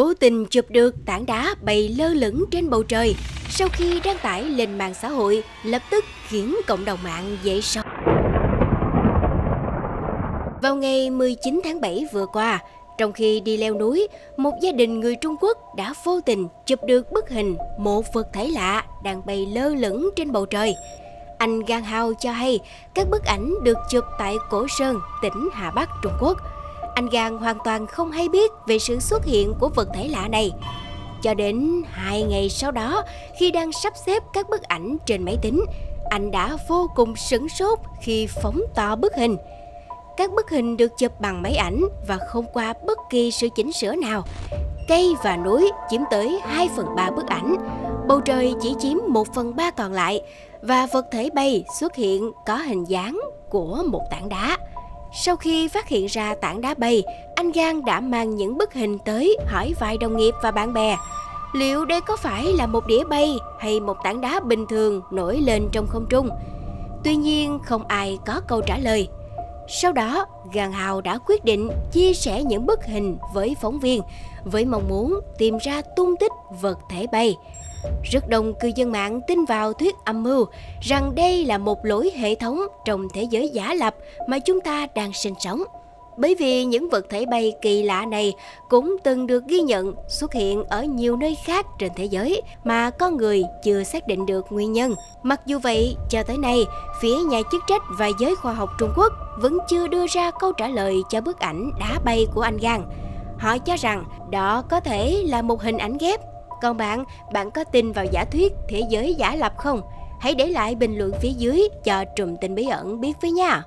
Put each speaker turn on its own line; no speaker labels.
vô tình chụp được tảng đá bay lơ lửng trên bầu trời sau khi đăng tải lên mạng xã hội lập tức khiến cộng đồng mạng dậy sóng. Vào ngày 19 tháng 7 vừa qua, trong khi đi leo núi, một gia đình người Trung Quốc đã vô tình chụp được bức hình một vật thể lạ đang bay lơ lửng trên bầu trời. Anh Gang Hao cho hay các bức ảnh được chụp tại Cổ Sơn, tỉnh Hà Bắc, Trung Quốc. Anh Gang hoàn toàn không hay biết về sự xuất hiện của vật thể lạ này. Cho đến hai ngày sau đó, khi đang sắp xếp các bức ảnh trên máy tính, anh đã vô cùng sửng sốt khi phóng to bức hình. Các bức hình được chụp bằng máy ảnh và không qua bất kỳ sự chỉnh sửa nào. Cây và núi chiếm tới 2 phần 3 bức ảnh, bầu trời chỉ chiếm 1 phần 3 còn lại và vật thể bay xuất hiện có hình dáng của một tảng đá. Sau khi phát hiện ra tảng đá bay, anh Giang đã mang những bức hình tới hỏi vài đồng nghiệp và bạn bè. Liệu đây có phải là một đĩa bay hay một tảng đá bình thường nổi lên trong không trung? Tuy nhiên không ai có câu trả lời. Sau đó, Gàng Hào đã quyết định chia sẻ những bức hình với phóng viên với mong muốn tìm ra tung tích vật thể bay. Rất đông cư dân mạng tin vào thuyết âm mưu rằng đây là một lỗi hệ thống trong thế giới giả lập mà chúng ta đang sinh sống. Bởi vì những vật thể bay kỳ lạ này cũng từng được ghi nhận xuất hiện ở nhiều nơi khác trên thế giới mà con người chưa xác định được nguyên nhân. Mặc dù vậy, cho tới nay, phía nhà chức trách và giới khoa học Trung Quốc vẫn chưa đưa ra câu trả lời cho bức ảnh đá bay của anh Gang. Họ cho rằng đó có thể là một hình ảnh ghép còn bạn, bạn có tin vào giả thuyết thế giới giả lập không? Hãy để lại bình luận phía dưới cho Trùm Tin Bí ẩn biết với nha!